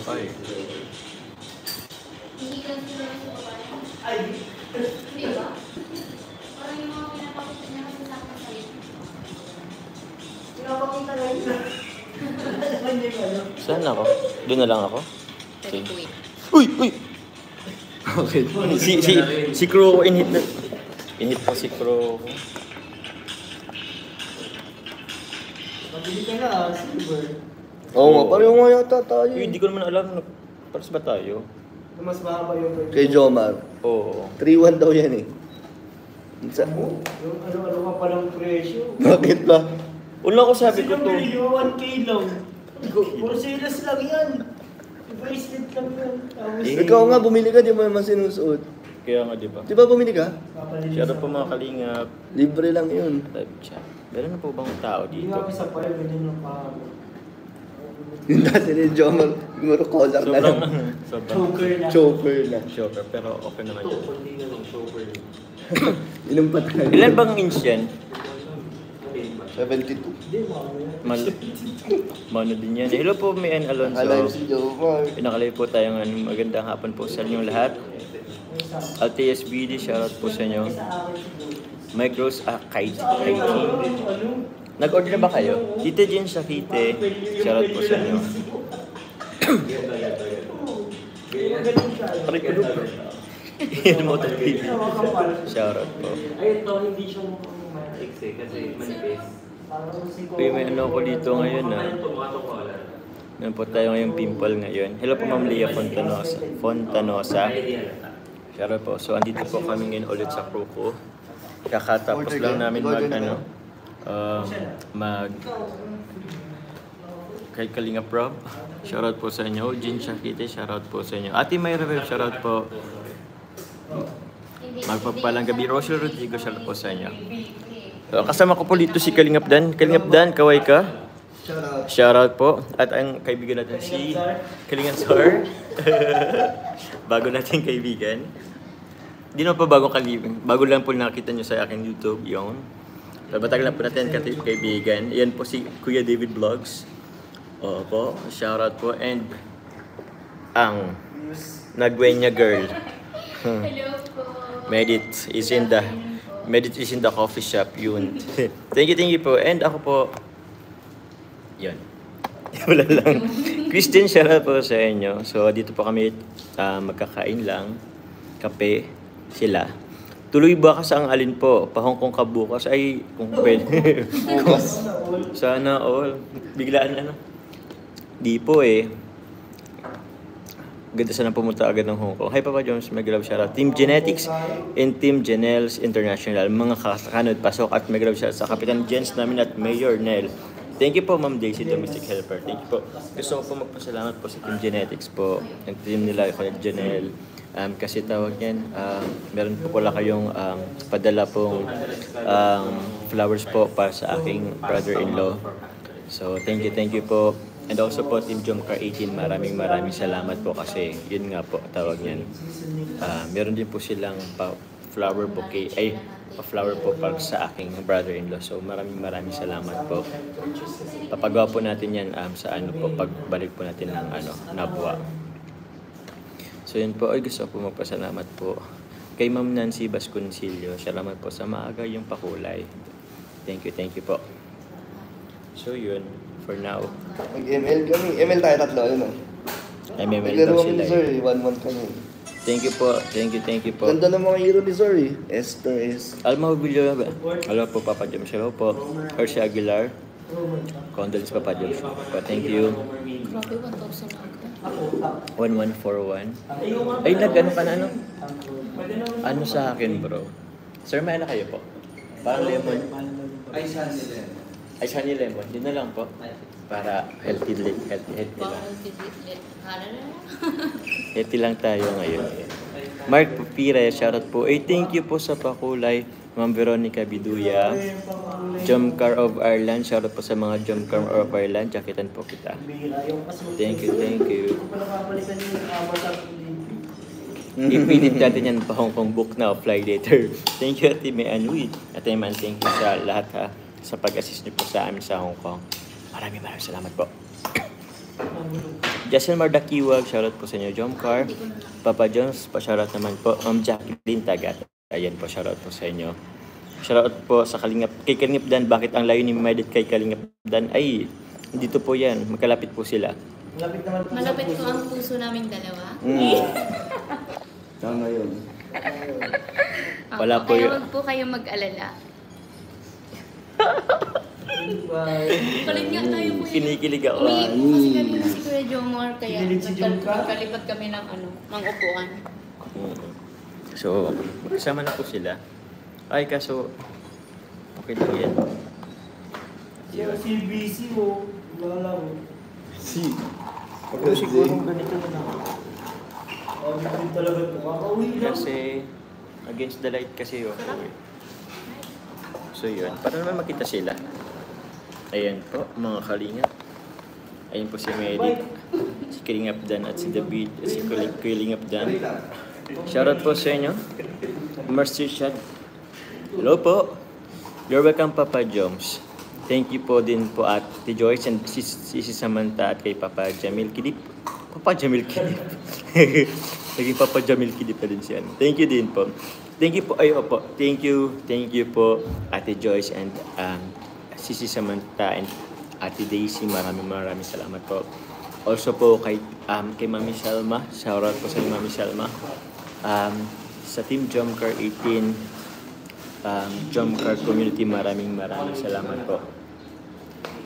pa eh. Hindi ka sila sa babae. Hindi ba? Parang yung mga pinapakita niya kasi sa akin sa Pinapakita na yun. Ano yung ano? Saan ako? Doon na lang ako? Okay. Uy! Uy! Okay. si, si, si Crow ko inhit na. Inhit po si Crow ko. Mabili ka na, silver. Oo nga, pareho nga yata tayo. Uy, hindi ko naman alam. Paras ba tayo? Mas mahaba yung Kay Jomar. Oo. 3-1 daw yan eh. Sa, Oh, yung ano-ano ka palang presyo. bakit ba? Una ko sabi ko to. Yung 1K lang. Puro sales lang yan. Bracelet lang yan. Tapos, Eh. Ikaw nga, bumili ka, di mo naman sinusuot. Kaya nga, di ba? Di ba bumili ka? papalinis Shout out na- po mga kalingap. Libre lang yun. Live chat. Meron na po bang tao Hindi dito? nga isa pa rin, ganyan lang pahaba. Yung dati ni Jomar, siguro collar na lang. sobrang Choker na. Choker na. choker, pero okay naman yun. Hindi na lang choker. Inom pa tayo. Ilan bang inch yan? 72. Hindi, mga yan. Mal Mano din yan. Hello po, Mian Alive Alonso. si Jomar. Pinakalay po tayo ng magandang hapon po sa inyong lahat. LTS BD, shoutout po sa inyo. Ah, kay, kay Ano? Nag-order na ba kayo? Tita Jen Shakite, shoutout po sa inyo. Aray ko doon. Yan mo. Nakakapal. Shoutout po. Ay, ito, hindi siya mukhang matrix eh, kasi si Uy, may ano ko dito ngayon ah. Meron po tayo ngayong pimple ngayon. Hello po Ma'am Leah Fontanosa. Fontanosa. Shoutout po. So, andito po kami ngayon ulit sa Kruko. Kakatapos lang namin mag, ano, um, mag, kay Kalinga Prob. Shoutout po sa inyo. Jin Shakite, shoutout po sa inyo. Ate Mayra Web, shoutout po. Magpapalang gabi. Rochelle Rodrigo, shoutout po sa inyo. So, kasama ko po dito si Kalingap Dan. Kalingap Dan, kaway ka? Shout out. Shoutout po. At ang kaibigan natin si Kalingan Sor. bago nating kaibigan. Di naman pa bagong kaibigan. Bago lang po nakita nyo sa aking YouTube. Yun. Matagal na po natin kaibigan. Yan po si Kuya David Vlogs. Oo po. Shoutout po. And ang Nagwenya Girl. Hmm. Hello po. Medit is in the Medit is in the coffee shop. Yun. thank you, thank you po. And ako po, yun. Wala lang. Christian, shoutout po sa inyo. So, dito po kami ah, magkakain lang. Kape, sila. Tuloy ba ka sa ang alin po? Pahong kong kabukas? Ay, kung pwede. Bukas. Sana all. Biglaan ano. Di po eh. Ganda sana pumunta agad ng Hong Kong. Hi Papa Jones, mega love shoutout. Team Genetics and Team Genels International. Mga kakanod, pasok at mega love shoutout sa Kapitan Jens namin at Mayor Nel. Thank you po Ma'am Daisy, Domestic Helper. Thank you po. Gusto ko po magpasalamat po sa Team Genetics po. Ang team nila, Kuya Janelle. Um, kasi tawag yan, um, meron po pala kayong um, padala pong um, flowers po para sa aking brother-in-law. So, thank you, thank you po. And also po, Team Jomcar 18, maraming maraming salamat po kasi yun nga po, tawag niyan. Ah, meron din po silang pa flower bouquet, ay, pa flower po para sa aking brother-in-law. So, maraming maraming salamat po. Papagawa po natin yan um, sa ano po, pagbalik po natin ng ano, Nabwa. So, yun po. Ay, gusto ko po magpasalamat po kay Ma'am Nancy Vasconcillo. Salamat po sa maaga yung pakulay. Thank you, thank you po. So, yun. For now, Mag-ML kami. ML tayo tatlo, yun o. MML Naglaro daw kami sila. ni Sir eh. eh. One month kami. Thank you po. Thank you, thank you po. Ganda ng mga hero ni Sir eh. Esther is... Alma Villalba. Hello po, Papa James. Hello po. Hershey Aguilar. Condolence, Papa James. Po, thank you. Grabe, 1,000 agad. 1141. Ay, nag ano ka na ano? Ano sa akin, bro? Sir, may ano kayo po? Parang lemon. Ay, saan nila? Ay, honey lemon. Yun na lang po. Para healthy, li- healthy, healthy lang. Na lang. Healthy lang tayo ngayon. Mark Pires, shoutout po. Eh, thank you po sa pakulay. Ma'am Veronica Biduya. Jumcar of Ireland. Shoutout po sa mga Jumcar of Ireland. Jaketan po kita. Thank you, thank you. Ipilit natin yan pa Hong Kong book na fly later. Thank you, Ate May Anui. Ate Man, thank you sa lahat ha, sa pag-assist niyo po sa amin sa Hong Kong. Maraming maraming salamat po. Justin Mardakiwag, shoutout po sa inyo. Jomcar. Papa Jones, pa-shoutout naman po. Ma'am Jacqueline Tagat. Ayan po, shoutout po sa inyo. Shoutout po sa Kalingap. Kay Kalingap Dan, bakit ang layo ni Medit kay Kalingap Dan? Ay, dito po yan. Magkalapit po sila. Malapit naman po Malapit po ang puso naming dalawa. Mm. Tama yun. Wala po Kaya yun. wag po kayo mag-alala. Kulit nga tayo po. Kinikilig ako. Umiiyak po kasi kami na si Kuya Jomar, kaya Kinilig si nagkalipat kami ng ano, ng upuan. Mm. So, magkasama na po sila. Ay, kaso, okay lang yan. Siya si BC mo. Wala mo. Si. Ito siguro ganito na lang. Oh, hindi talaga po. Kakauwi lang. Kasi, against the light kasi yun. So yun, para naman makita sila. Ayan po, mga kalingap. Ayan po si Medit, si Kalingap Dan at si David, at si Kalingap Dan. Shoutout po sa inyo. Mercy Shad. Hello po. You're welcome, Papa Joms. Thank you po din po at Ate Joyce and si, si, si Samantha at kay Papa Jamil Kidip. Papa Jamil Kidip. Naging Papa Jamil Kidip na din siya. Thank you din po. Thank you po. Ay, opo. Thank you. Thank you po Ate Joyce and um, si si Samantha and Ate Daisy. Maraming maraming salamat po. Also po kay, um, kay Mami Selma. Shoutout po sa Mami Selma. Um, sa Team Jumcar 18, um, Jumcar Community, maraming maraming salamat po.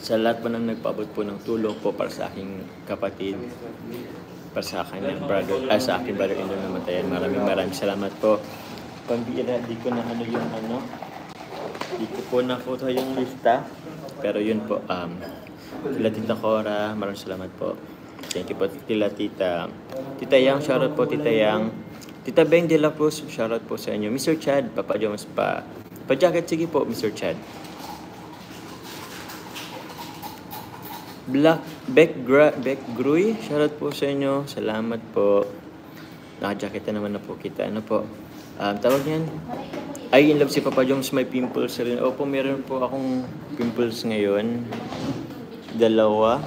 Sa lahat po nang nagpaabot po ng tulong po para sa aking kapatid, para sa aking brother, ah, sa aking brother in law na namatayan. Maraming maraming salamat po. Pambira, di ko na ano yung ano, di ko po nakuha yung lista. Pero yun po, um, Tila Tita Cora, maraming salamat po. Thank you po, Tila Tita. Tita Yang, shoutout po, Tita Yang. Tita Beng de la Cruz, shoutout po sa inyo. Mr. Chad, Papa Jones pa. Pa-jacket, sige po, Mr. Chad. Black Beck Gra Beck Gruy, shoutout po sa inyo. Salamat po. Naka-jacket na naman na po kita. Ano po? Um, tawag niyan? Ay, in love si Papa Jones, may pimples rin. Opo, meron po akong pimples ngayon. Dalawa.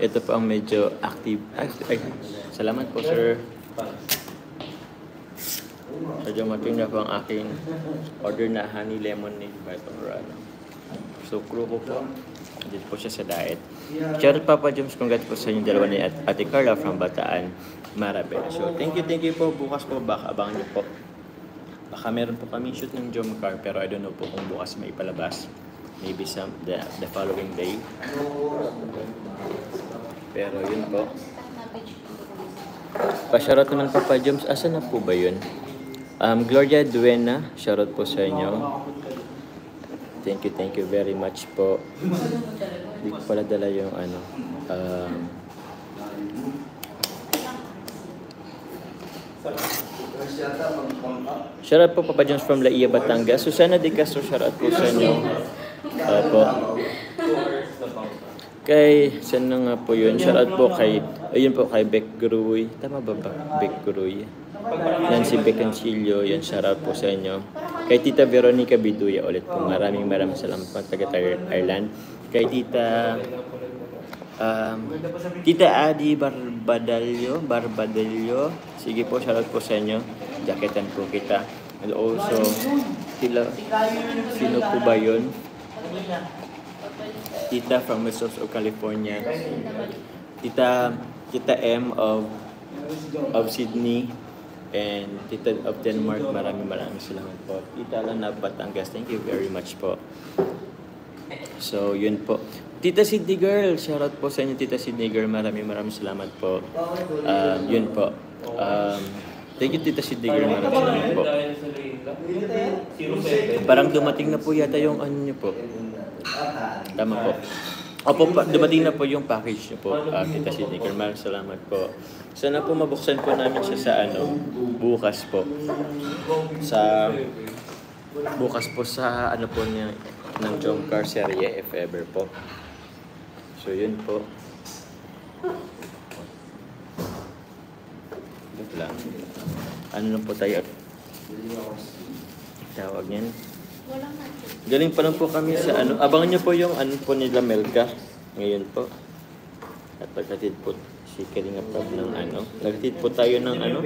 Ito po ang medyo active. Ay, ay, salamat po, sir. Sadya mating na po ang aking order na honey lemonade by Torano. So, crew ko po. Dito po siya sa diet. Shout out Papa Jones, congrats po sa inyo dalawa ni At- Ate Carla from Bataan, Marabel. So, thank you, thank you po. Bukas po, baka abangan niyo po. Baka meron po kami shoot ng Jom Car, pero I don't know po kung bukas may palabas. Maybe some the, the following day. Pero yun po. Pa-shoutout naman Papa Joms. Asa na po ba yun? Um, Gloria Duena, shoutout po sa inyo. Thank you, thank you very much po. Hindi ko pala dala yung ano. Um, shoutout po Papa Jones from Laia, Batangas. Susana De Castro, shoutout po sa inyo. Opo. Kay, saan na nga po yun? Shoutout po kay, ayun po kay Beck Gruy. Tama ba ba? Beck Gruy. Yan si Beck Ancilio. Yan, shoutout po sa inyo. Kay Tita Veronica Biduya ulit po. Maraming maraming salamat po taga Ireland. Kay Tita um, Tita Adi Barbadalyo, Barbadalyo. Sige po, shoutout po sa inyo. Jacketan po kita. And also, sila, sino po ba yun? Tita from Coast of California. Tita Tita M of of Sydney and Tita of Denmark. Maraming maraming salamat po. Tita Lana Batangas. Thank you very much po. So, yun po. Tita Sydney Girl, shoutout po sa inyo, Tita Sydney Girl. Maraming maraming salamat po. Um, yun po. Um, thank you, Tita Sydney Girl. Maraming salamat po. Parang dumating na po yata yung ano niyo po. Tama po. Opo, pa, dumating na po yung package niyo po, uh, Tita Girl. Maraming salamat po. Sana po mabuksan po namin siya sa ano, bukas po. Sa bukas po sa ano po niya ng Jom Car Serie if ever po. So yun po. Wait lang. Ano na po tayo? Tawag niyan. Galing pa lang po kami sa ano. Abangan niyo po yung ano po nila Melka. Ngayon po. At naghatid po si Kalinga Prab ng ano. Naghatid po tayo ng ano.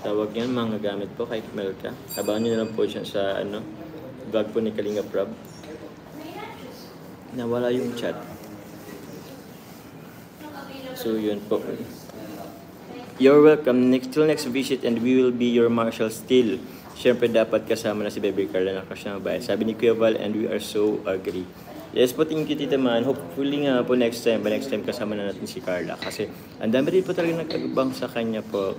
Tawag yan, mga gamit po kay Melka. Abangan nyo na lang po siya sa ano, vlog po ni Kalinga Prab. Nawala yung chat. So yun po. You're welcome. Next till next visit and we will be your marshal still. Siyempre dapat kasama na si Baby Carla na kasama ba? Sabi ni Kuya Val and we are so agree. Yes po, thank you Tita Man. Hopefully nga po next time, ba next time kasama na natin si Carla. Kasi ang dami rin po talaga nagkagabang sa kanya po.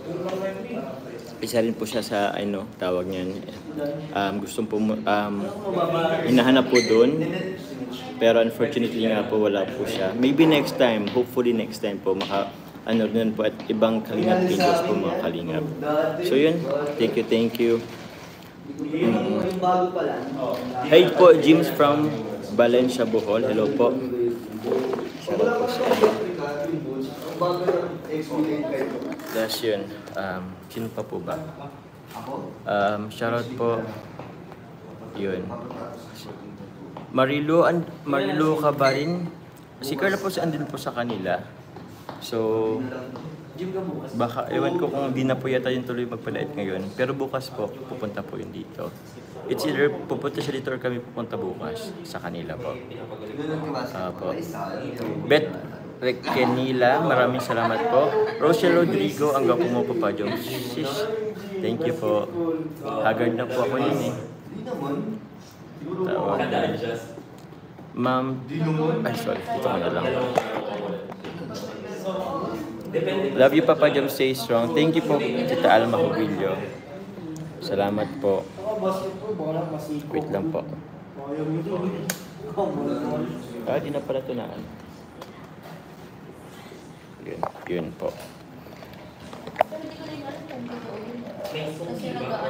Isa rin po siya sa, ano, tawag niyan. Um, gustong po, um, hinahanap po doon. Pero unfortunately nga po, wala po siya. Maybe next time, hopefully next time po, maka, ano nun po, at ibang kalingap videos po mga kalingap. So yun, thank you, thank you. Yung bago pa lang. Hey po, James from Valencia, Bohol. Hello po. Sarap po sa. Last yun, um, sino pa po ba? Um, shoutout po. Yun. Marilu, and Marilu ka ba rin? Si Carla po sa andun po sa kanila. So, baka, ewan ko kung di na po yata yung tuloy magpalait ngayon. Pero bukas po, pupunta po yun dito. It's either pupunta siya dito or kami pupunta bukas sa kanila po. Apo. Bet Rekenila, maraming salamat po. Rochelle Rodrigo, ang gapo mo po pa, Jom. Shish. Thank you po. Haggard na po ako yun eh. Tawag na. Ma'am, ay sorry, ito ko na lang. Love you Papa Jom, stay strong. Thank you po, Tita Alma Hubilio. Salamat po. Wait lang po. Ah, di na pala ito na. ano. Yun, yun po.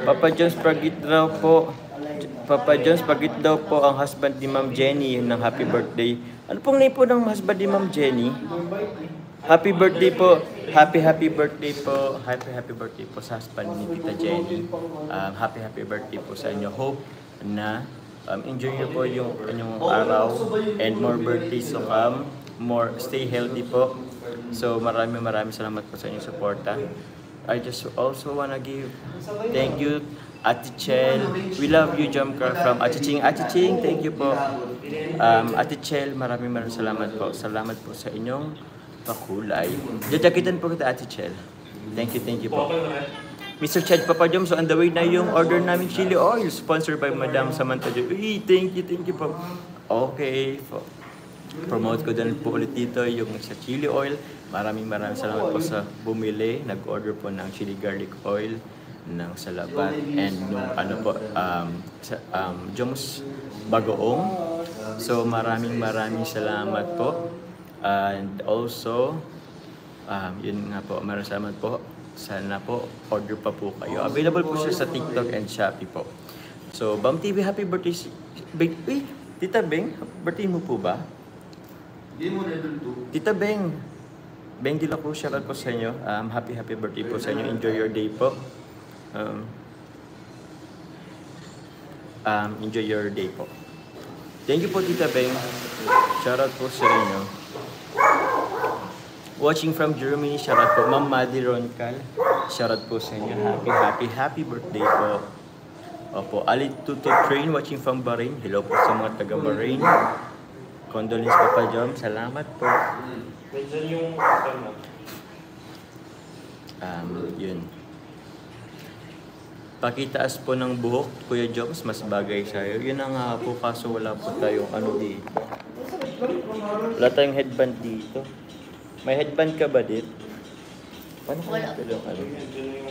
Papa John's pagit daw po. Papa John's pagit daw po ang husband ni Ma'am Jenny ng happy birthday. Ano pong name po ng husband ni Ma'am Jenny? Happy birthday po. Happy happy birthday po. Happy happy birthday po sa husband ni Tita Jenny. Um, happy happy birthday po sa inyo. Hope na um, enjoy niyo po yung inyong araw and more birthdays to come. More stay healthy po. So maraming maraming salamat po sa inyong suporta. I just also wanna give thank you Ate Chel. We love you, Jomcar from Ate Ching. Ate Ching, thank you po. Um, Ate Chel, maraming maraming salamat po. Salamat po sa inyong pakulay. Jajakitan po kita, Ate Chel. Thank you, thank you po. Mr. Chad Papa Jom, so on the way na yung order namin chili oil, sponsored by Madam Samantha Jo. Uy, thank you, thank you po. Okay po. Promote ko din po ulit dito yung sa chili oil. Maraming maraming salamat po sa bumili. Nag-order po ng chili garlic oil ng salabat and nung ano po um, um, Joms Bagoong. So maraming maraming salamat po. And also, um, yun nga po, maraming salamat po. Sana po, order pa po kayo. Available po siya sa TikTok and Shopee po. So, Bam TV, happy birthday. si- Bing, uy, Tita Beng, birthday mo po ba? Hindi mo level 2. Tita Beng, Beng de la Cruz, shoutout po sa inyo. Um, happy, happy birthday po sa inyo. Enjoy your day po. Um, um, enjoy your day po. Thank you po, Tita Beng. Shoutout po sa inyo. Watching from Germany, shoutout po. Ma'am Madi Roncal, shoutout po sa inyo. Happy, happy, happy birthday po. Opo, Ali Tuto Train watching from Bahrain. Hello po sa mga taga Bahrain. Condolence Papa Jom, salamat po. Medyo yung ano, Um, yun. Pakitaas po ng buhok, Kuya Joms, mas bagay sa'yo. Yun na nga po, kaso wala po tayong ano dito. Wala tayong headband dito. May headband ka ba dit? Paano ko Wala. ano? medyo yung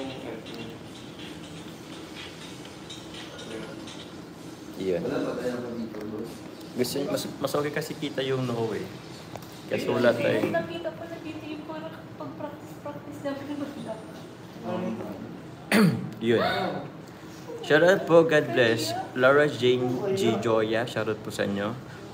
Yun. Wala pa tayo dito. Gusto niyo, mas, mas okay kasi kita yung no eh. Kasi wala tayong... Nakita po na dito yung parang pag-practice-practice namin ng banda. Yun. Shoutout po, God bless. Laura Jane G. Joya, shoutout po sa inyo.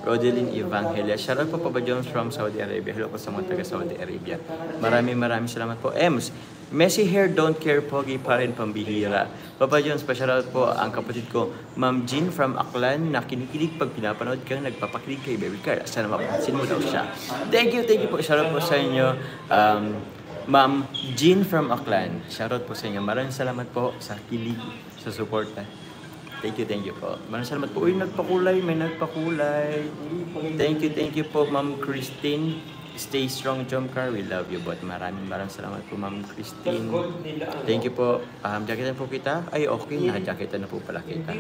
Rodeline Evangelia. Shoutout po Papa Jones from Saudi Arabia. Hello po sa mga taga Saudi Arabia. Maraming maraming salamat po. Ems, Messy hair, don't care, pogi pa rin pambihira. Papa Jones, pa-shoutout po ang kapatid ko, Ma'am Jean from Aklan, na kinikilig pag pinapanood kang nagpapakilig kay Baby Carl. Sana mapapansin mo daw siya. Thank you, thank you po. Shoutout po sa inyo. Um, Ma'am Jean from Aklan. Shoutout po sa inyo. Maraming salamat po sa kilig, sa suporta. Thank you, thank you po. Maraming salamat po. Uy, nagpakulay, may nagpakulay. Thank you, thank you po, Ma'am Christine. Stay strong, Jomcar. We love you, but maraming maraming salamat po, Ma'am Christine. Thank you po. Um, jacketan po kita. Ay, okay. Naka-jacketan na po pala kita.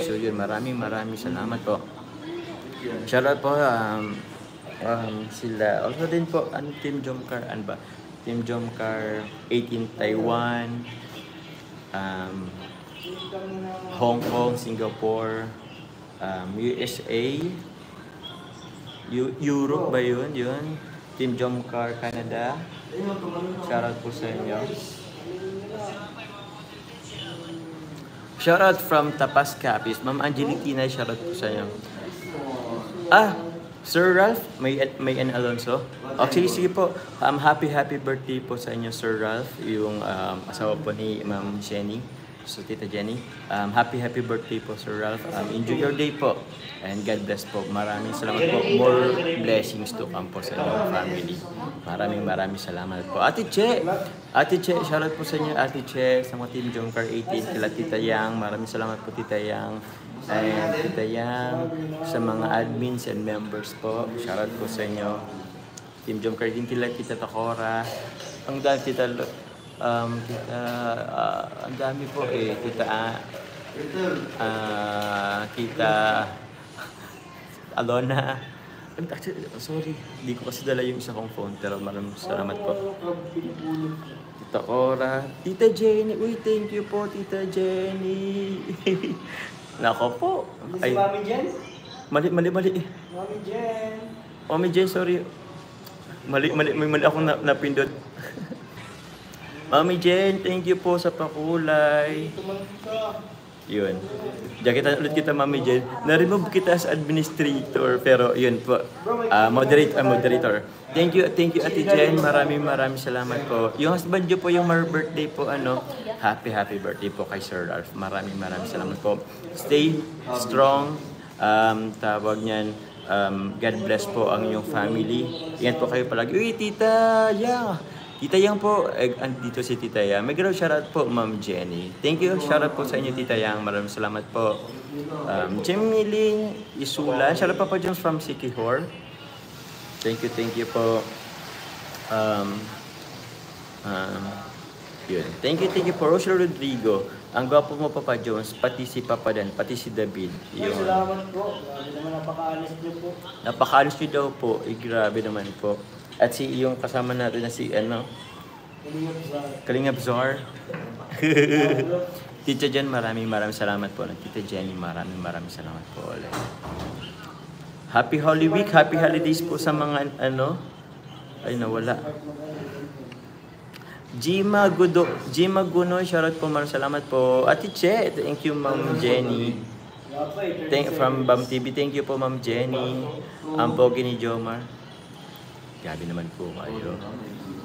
So yun, maraming maraming salamat po. Shoutout po um, um, sila. Also din po, ano, Team Jomcar, ano ba? Team Jomcar 18 Taiwan, um, Hong Kong, Singapore, um, USA, Eu- Europe ba yun? Yun. Team Jomcar Canada. Shoutout po sa inyo. Shoutout from Tapas Capiz. Ma'am Angelitina, shoutout po sa inyo. Ah, Sir Ralph, may may N Alonso. Actually, sige po. Um, happy happy birthday po sa inyo, Sir Ralph, yung um, asawa po ni Ma'am Jenny. So, Tita Jenny, um, happy happy birthday po, Sir Ralph. Um, enjoy your day po. And God bless po. Maraming salamat po. More blessings to come po sa inyong family. Maraming maraming salamat po. Ate Che, Ate Che, shoutout po sa inyo, Ate Che, sa mga Team Jomcar 18, kila Tita Yang. Maraming salamat po, Tita Yang. And Tita Yang, sa mga admins and members po, shoutout po sa inyo. Team Jomcar din kila Tita Takora. Ang dami Tita, um, Tita, ah, ang dami po eh. Tita, ah, Tita Alona. Actually, sorry, hindi ko kasi dala yung isa kong phone, pero maraming salamat po. Tita Cora, Tita Jenny, uy, thank you po, Tita Jenny. Nako po. Ay. Mami Jen? mali, mali, mali. Mami Jen. Mami Jen, sorry. Mali, mali, may mali akong na, napindot. Mami Jen, thank you po sa pakulay. Yun. Jakitan ulit kita, Mami Jen. Na-remove kita as administrator, pero yun po. Ah, moderate, ah, moderator. Thank you, thank you, Ate Jen. Maraming maraming salamat po. Yung husband niyo po, yung mar- birthday po, ano, happy, happy birthday po kay Sir Ralph. Maraming maraming salamat po. Stay strong. Um, tawag niyan, um, God bless po ang inyong family. Ingat po kayo palagi. Uy, tita, yeah. Tita Yang po, eh, andito si Tita Yang. May gano'n shoutout po, Ma'am Jenny. Thank you, shoutout po sa inyo, Tita Yang. Maraming salamat po. Um, Jimmy Ling Isula, shoutout pa po Jones from Sikihor. Thank you, thank you po. Um, um, yun. Thank you, thank you po. Rochelle Rodrigo. Ang gwapo mo, Papa Jones, pati si Papa Dan, pati si David. Ay, Yun. salamat po. Grabe naman napakaalis niyo po. Napakalos nyo daw po. Eh, grabe naman po. At si yung kasama natin na si, ano, Kalingap Zor. Tita Jen, maraming maraming salamat po. Tita Jenny, maraming maraming salamat po ulit. Happy Holy Week, happy holidays po sa mga ano. Ay, nawala. Jima Gudo, Jima Gunoy, shoutout po, maraming salamat po. Ate Che, thank you Ma'am Jenny. Thank, from BAM TV, thank you po Ma'am Jenny. Ang pogi ni Jomar. Grabe naman po kayo.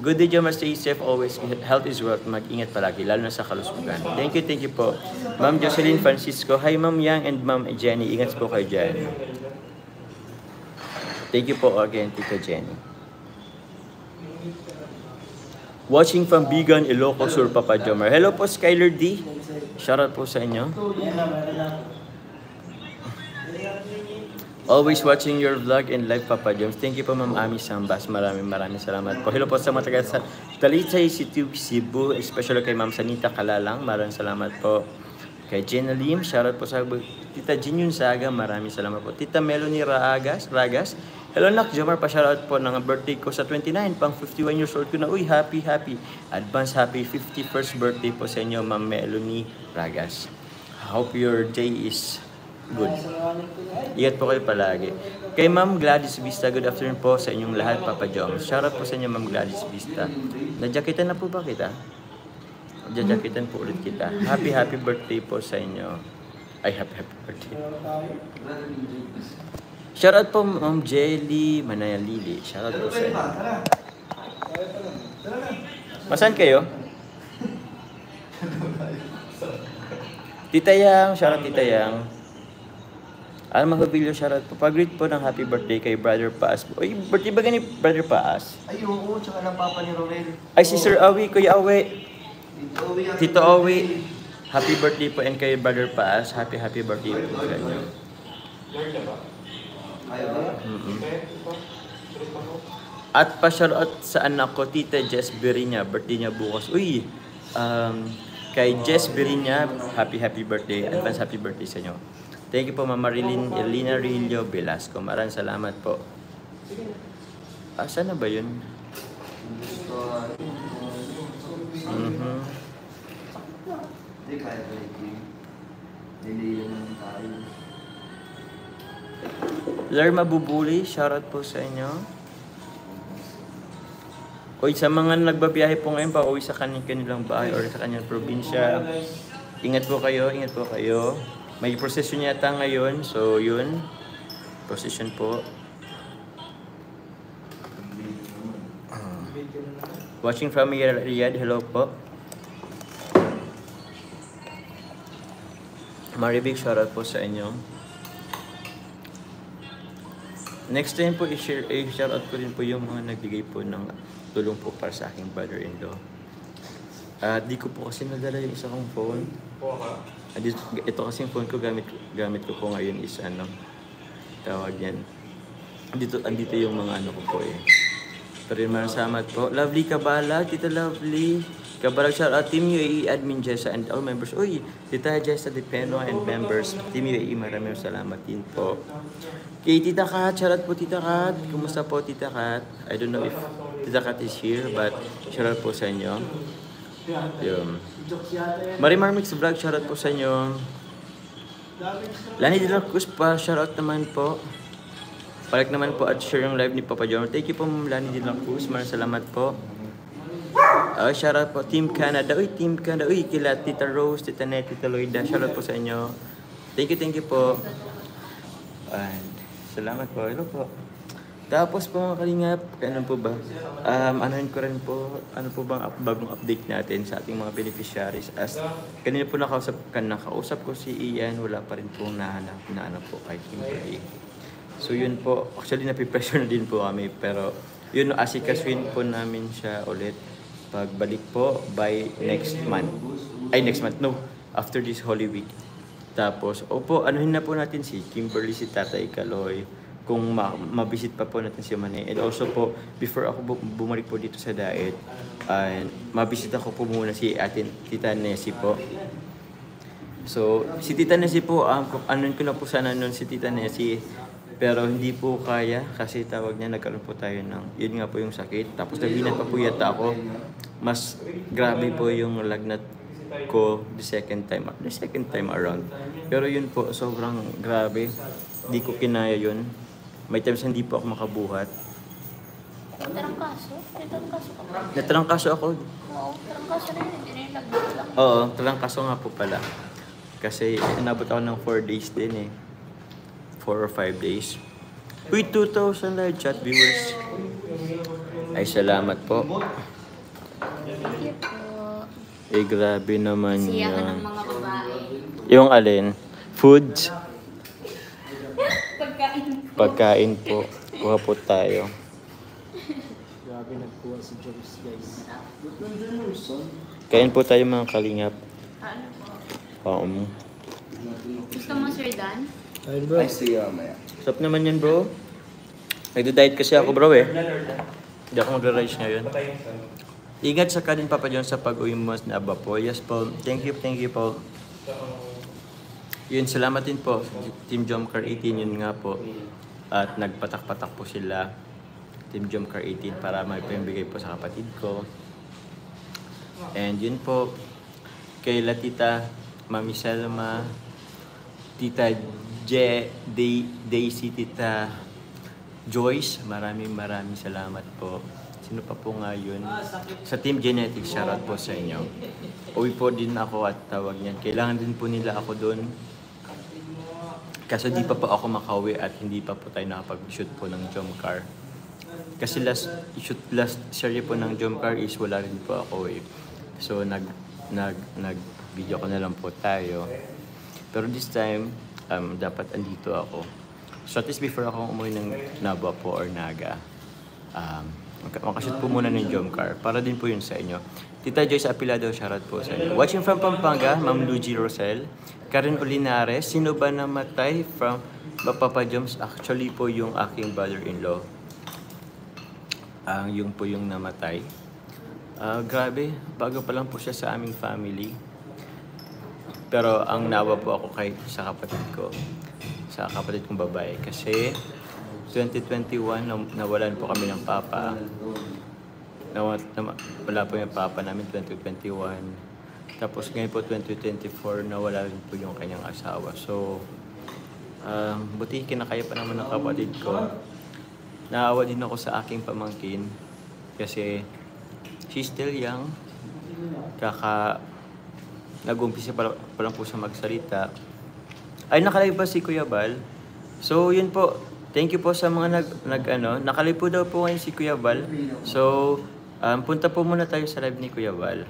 Good day, Jomar. Stay safe always. Health is wealth. Mag-ingat palagi, lalo na sa kalusugan. Thank you, thank you po. Ma'am Jocelyn Francisco. Hi, Ma'am Yang and Ma'am Jenny. Ingat po kayo dyan. Thank you po again, Tita Jenny. Watching from Bigan, Ilocos Sur, Papa Jomar. Hello po, Skyler D. Shoutout po sa inyo. Always watching your vlog and live, Papa Jones. Thank you po, Ma'am Ami Sambas. Maraming maraming salamat po. Hello po sa mga taga sa Talisay City, Cebu. Especially kay Ma'am Sanita Kalalang. Maraming salamat po. Kay Jenna Lim, shoutout po sa Tita Jinyun Saga. Maraming salamat po. Tita Melanie Ragas, Ragas. Hello, Nak. Jomar, pa shoutout po ng birthday ko sa 29. Pang 51 years old ko na. Uy, happy, happy. Advance happy 51st birthday po sa inyo, Ma'am Melanie Ragas. Hope your day is Good. Ingat po kayo palagi. Kay Ma'am Gladys Vista, good afternoon po sa inyong lahat, Papa Joms. Shoutout po sa inyo, Ma'am Gladys Vista. Nadyakitan na po ba kita? Nadyakitan po ulit kita. Happy, happy birthday po sa inyo. Ay, happy, happy birthday. Shoutout po, Ma'am Jelly Manayalili. Shoutout po sa inyo. Masan kayo? Tita Yang, shoutout Tita Yang. Alma Hobilio, shoutout po. Pag-greet po ng happy birthday kay Brother Paas. Uy, birthday ba gani Brother Paas? Ay, oo, tsaka ng papa ni Romel. Ay, si Sir Awi, Kuya Awi. Tito ang- Tito Awi. Happy birthday po and kay Brother Paas. Happy, happy birthday po sa inyo. Ayaw ba? Mm-mm. At pa-shoutout sa anak ko, Tita Jess Berinya. Birthday niya bukas. Uy, um, kay Jess Berinya, happy happy birthday. Advance happy birthday sa inyo. Thank you po, Mama Marilyn Elina Rillo Velasco. Maraming salamat po. Ah, saan na ba yun? Mhm. Hindi, kaya ba yung Nililan naman tayo. Lerma Bubuli, shoutout po sa inyo. Uy, sa mga nagbabiyahe po ngayon pa uwi sa kanilang bahay or sa kanyang probinsya, ingat po kayo, ingat po kayo. May procession yata ngayon, so yun. Procession po. Watching from Riyadh, hello po. Maribig, shoutout po sa inyo. Next time po, i-share, i-shoutout ko din po yung mga nagbigay po ng tulong po para sa aking brother-in-law. At di ko po kasi nadala yung isa kong phone. Ah, di- ito kasi yung phone ko gamit gamit ko po ngayon is ano tawag yan. Dito andito yung mga ano ko po eh. Pero yung maraming salamat po. Lovely Kabala, Tita Lovely. Kabalag shout out Team UAE Admin Jessa and all members. Uy, Tita Jessa Depeno and members. Team UAE, maraming salamat din po. Kay Tita Kat, shout out po Tita Kat. Kumusta po Tita Kat? I don't know if Tita Kat is here, but shout out po sa inyo. Yun. Marimar Mix Vlog, shoutout po sa inyo. Lani de la Cruz pa, shoutout naman po. Palak naman po at share yung live ni Papa John. Thank you po Ma'am Lani de la Cruz. Maraming salamat po. Uh, shoutout po Team Canada. Uy, Team Canada. Uy, kila Tita Rose, Tita Net, Tita Loida. Shoutout po sa inyo. Thank you, thank you po. And salamat po. Hello po. Tapos po mga kalingap, ano po ba? Um, anuhin ko rin po, ano po bang up, bagong update natin sa ating mga beneficiaries. As kanina po nakausap, kan nakausap ko si Ian, wala pa rin pong nahanap na ano po kay Kimberly. So yun po, actually napipressure na din po kami, pero yun, asikasuin po namin siya ulit pagbalik po by next month. Ay, next month, no. After this Holy Week. Tapos, opo, anuhin na po natin si Kimberly, si Tatay Kaloy, kung ma- mabisit pa po natin si Manay. And also po, before ako bu- bumalik po dito sa diet, uh, mabisit ako po muna si atin, Tita Nessie po. So, si Tita Nessie po, um, kung anuhin ko na po sana nun si Tita Nessie, pero hindi po kaya kasi tawag niya, nagkaroon po tayo ng, yun nga po yung sakit. Tapos nagbinan pa po yata ako. Mas grabe po yung lagnat ko the second time, the second time around. Pero yun po, sobrang grabe. Hindi ko kinaya yun. May times hindi po ako makabuhat. Tarangkaso? May tarangkaso ka ba? Natrangkaso ako. Oo, tarangkaso na yun. Hindi yung lagnat lang. Oo, trangkaso nga po pala. Kasi inabot ako ng 4 days din eh. 4 or 5 days. Uy, 2,000 live chat viewers. Ay, salamat po. Thank you po. Eh, grabe naman Siyakan yan. ng mga babae. Yung alin? Foods. Pagkain po. Kuha po tayo. Grabe nagkuha si Jones, guys. Kain po tayo mga kalingap. Ano po? Um, Gusto mo, Sir Dan? Ayun bro. Ay, sige mamaya. Sarap naman yan bro. Nagda-diet kasi ako bro eh. Hindi ako magra-rice ngayon. Ingat sa kanin Papa John sa pag-uwi mo na aba po. Yes po. Thank you, thank you po. Yun, salamat din po. Team Jomcar 18 yun nga po. At nagpatak-patak po sila. Team Jomcar 18 para may pambigay po sa kapatid ko. And yun po, kay Latita, Mami Selma, Tita Je, Day, Daisy, Tita Joyce, maraming maraming salamat po. Sino pa po nga yun? Sa Team Genetics, shoutout po sa inyo. Uwi po din ako at tawag niyan. Kailangan din po nila ako doon. Kaso di pa po ako makauwi at hindi pa po tayo nakapag-shoot po ng jump car. Kasi last shoot last series po ng jump car is wala rin po ako eh. So nag nag nag video ko na lang po tayo. Pero this time, um, dapat andito ako. So at least before ako umuwi ng Nabwa po or Naga, um, maka- makashoot po muna ng Jomcar para din po yun sa inyo. Tita Joyce Apilado, shoutout po sa inyo. Watching from Pampanga, Ma'am Luigi Rosel. Karen Olinares, sino ba namatay from Papa Joms? Actually po yung aking brother-in-law. Ang yung po yung namatay. Ah, grabe, bago pa lang po siya sa aming family. Pero ang nawa po ako kay sa kapatid ko. Sa kapatid kong babae. Kasi 2021, naw- nawalan po kami ng papa. Nawa, nama- wala po yung papa namin 2021. Tapos ngayon po 2024, nawala rin po yung kanyang asawa. So, um, buti kinakaya pa naman ng kapatid ko. Naawa din ako sa aking pamangkin kasi she's still young. Kaka nag-umpisa pa, pa lang po siya magsalita. Ay, nakalive ba si Kuya Bal? So, yun po. Thank you po sa mga nag, nag ano, nakalive po daw po ngayon si Kuya Bal. So, um, punta po muna tayo sa live ni Kuya Bal.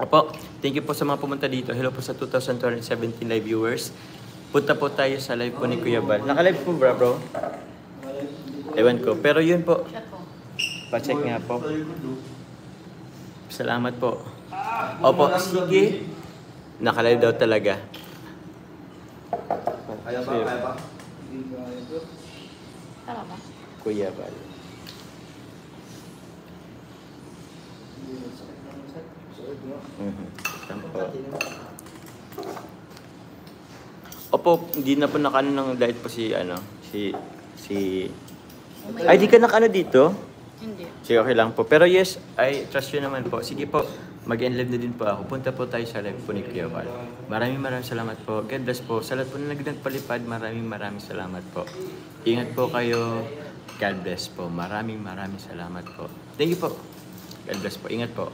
Opo, thank you po sa mga pumunta dito. Hello po sa 2,217 live viewers. Punta po tayo sa live po ni Kuya Bal. Nakalive po bro, bro? Ewan ko. Pero yun po. Pa-check nga po. Salamat po. Opo, sige. Nakalive daw talaga. Kaya ba? Kaya ba? Kuya Bal. Mhm. Saan po? Opo, hindi na po nakano ng diet po si ano, si si Ay, di ka nakano dito? Hindi. Sige, okay lang po. Pero yes, I trust you naman po. Sige po, mag-enlive na din po ako. Punta po tayo sa live po ni Kuya Val. Maraming maraming salamat po. God bless po. Sa lahat po na nagpalipad, maraming maraming salamat po. Ingat po kayo. God bless po. Maraming maraming salamat po. Thank you po. God bless po. Ingat po.